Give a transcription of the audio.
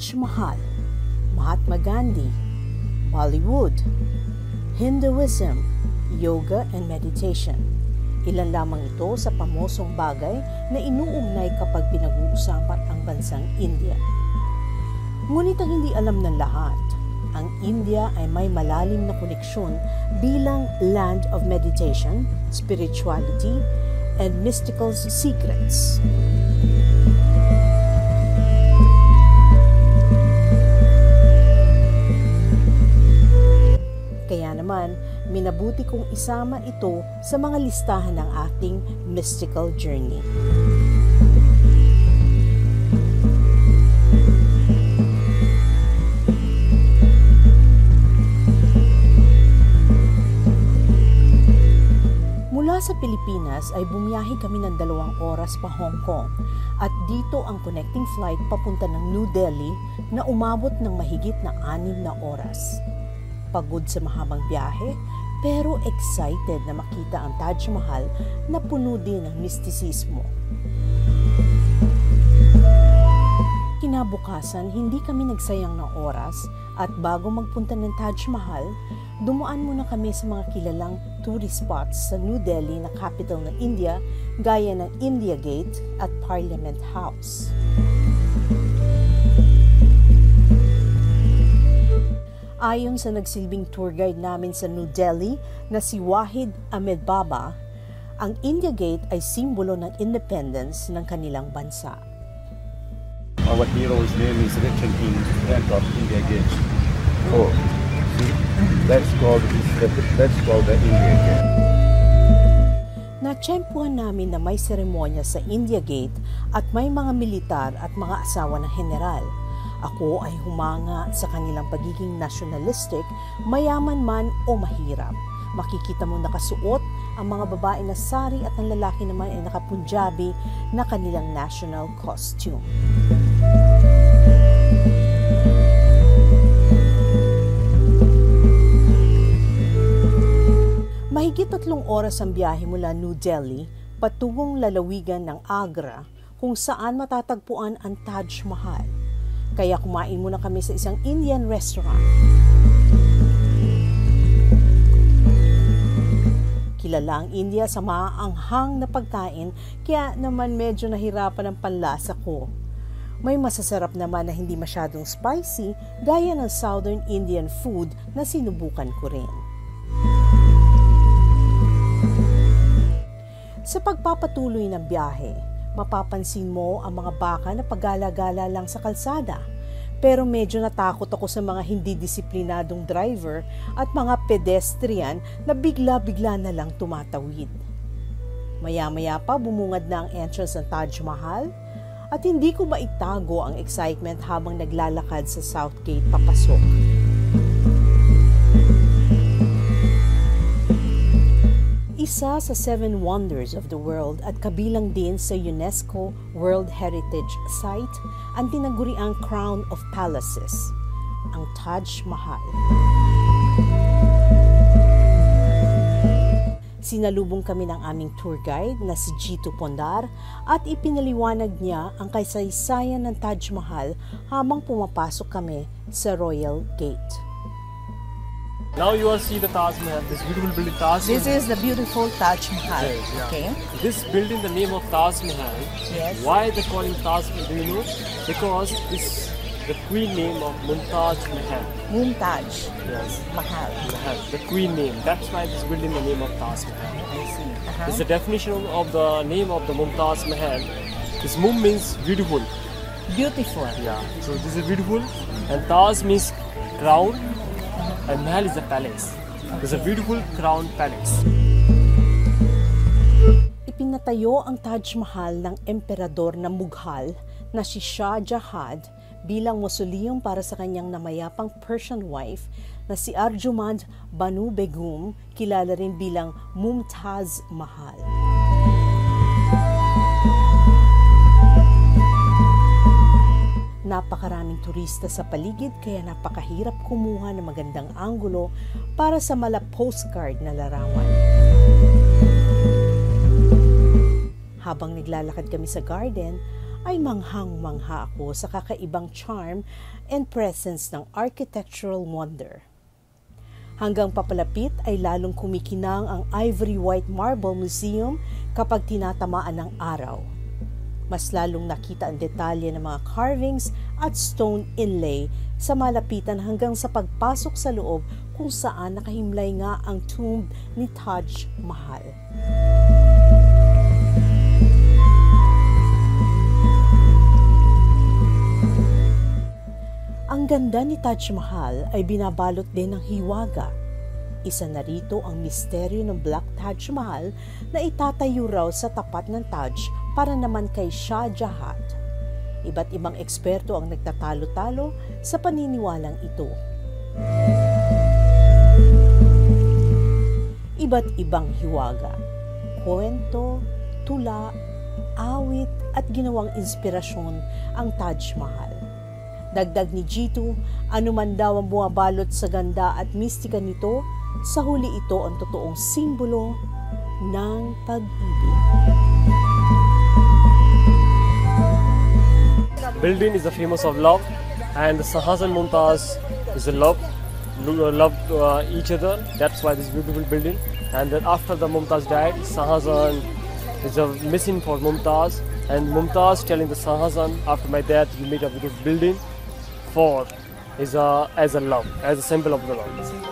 Taj Mahal, Mahatma Gandhi, Bollywood, Hinduism, yoga and meditation. Ilan lamang ito sa pamosong bagay na inuugnay kapag pinag-uusapan ang bansang India. Ngunit ang hindi alam ng lahat, ang India ay may malalim na koneksyon bilang land of meditation, spirituality, and mystical secrets. Naman, minabuti kong isama ito sa mga listahan ng ating mystical journey. Mula sa Pilipinas ay bumiyahe kami ng dalawang oras pa Hong Kong at dito ang connecting flight papunta ng New Delhi na umabot ng mahigit na anim na oras. Pagod sa mahabang biyahe pero excited na makita ang Taj Mahal na puno din ng mistisismo. Kinabukasan, hindi kami nagsayang ng oras at bago magpunta ng Taj Mahal, dumaan muna kami sa mga kilalang tourist spots sa New Delhi na capital ng India gaya ng India Gate at Parliament House. Ayon sa nagsilbing tour guide namin sa New Delhi na si Wahid Ahmed Baba, ang India Gate ay simbolo ng independence ng kanilang bansa. Our hero's name is written in front of India Gate. Oh, see, that's called that's called the India Gate. Natsyempuhan namin na may seremonya sa India Gate at may mga militar at mga asawa ng general. Ako ay humanga sa kanilang pagiging nationalistic, mayaman man o mahirap. Makikita mo nakasuot ang mga babae na sari at ang lalaki naman ay nakapunjabi na kanilang national costume. Mahigit tatlong oras ang biyahe mula New Delhi patungong lalawigan ng Agra kung saan matatagpuan ang Taj Mahal. Kaya kumain muna kami sa isang Indian restaurant. Kilala ang India sa maanghang na pagkain kaya naman medyo nahirapan ang panlasa ko. May masasarap naman na hindi masyadong spicy gaya ng Southern Indian food na sinubukan ko rin. Sa pagpapatuloy ng biyahe, mapapansin mo ang mga baka na pagala-gala lang sa kalsada. Pero medyo natakot ako sa mga hindi disiplinadong driver at mga pedestrian na bigla-bigla na lang tumatawid. Maya-maya pa bumungad na ang entrance ng Taj Mahal at hindi ko maitago ang excitement habang naglalakad sa South Gate papasok. Isa sa seven wonders of the world at kabilang din sa UNESCO World Heritage Site ang tinaguriang Crown of Palaces, ang Taj Mahal. Sinalubong kami ng aming tour guide na si Gito Pondar at ipinaliwanag niya ang kaysaysayan ng Taj Mahal habang pumapasok kami sa Royal Gate. Now you all see the Taj Mahal, this beautiful building Taj This is the beautiful Taj Mahal. Yes, yeah. Okay. This building, the name of Taj Mahal. Yes. Why they call it Taj Mahal? Do you know? Because this the queen name of Mumtaz Mahal. Mumtaj Yes. Mahal. Mahal, the queen name. That's why this building the name of Taj Mahal. I see. Uh-huh. This is the definition of the name of the Mumtaz Mahal. This Mum means beautiful. Beautiful. Yeah. So this is beautiful, and Taj means crown, and Mahal is the palace. It's a beautiful crown palace. Ipinatayo ang Taj Mahal ng emperador na Mughal na si Shah Jahan bilang mausoleum para sa kanyang namayapang Persian wife na si Arjumand Banu Begum, kilala rin bilang Mumtaz Mahal. Napakaraming turista sa paligid kaya napakahirap kumuha ng magandang anggulo para sa mala postcard na larawan. Habang naglalakad kami sa garden, ay manghang-mangha ako sa kakaibang charm and presence ng architectural wonder. Hanggang papalapit ay lalong kumikinang ang Ivory White Marble Museum kapag tinatamaan ng araw. Mas lalong nakita ang detalye ng mga carvings at stone inlay sa malapitan hanggang sa pagpasok sa loob kung saan nakahimlay nga ang tomb ni Taj Mahal. Ang ganda ni Taj Mahal ay binabalot din ng hiwaga. Isa na rito ang misteryo ng Black Taj Mahal na itatayo raw sa tapat ng Taj para naman kay Shah Jahan. Iba't ibang eksperto ang nagtatalo-talo sa paniniwalang ito. Iba't ibang hiwaga, kwento, tula, awit at ginawang inspirasyon ang Taj Mahal. Dagdag ni G2, anuman daw ang bumabalot sa ganda at mistika nito, sa huli ito ang totoong simbolo ng pag-ibig. Building is the famous of love, and the Shahjahan Mumtaz is a love, lo- love uh, each other. That's why this beautiful building. And then after the Mumtaz died, Shahjahan is a missing for Mumtaz, and Mumtaz telling the Shahjahan, after my death, you made a beautiful building for is a as a love, as a symbol of the love.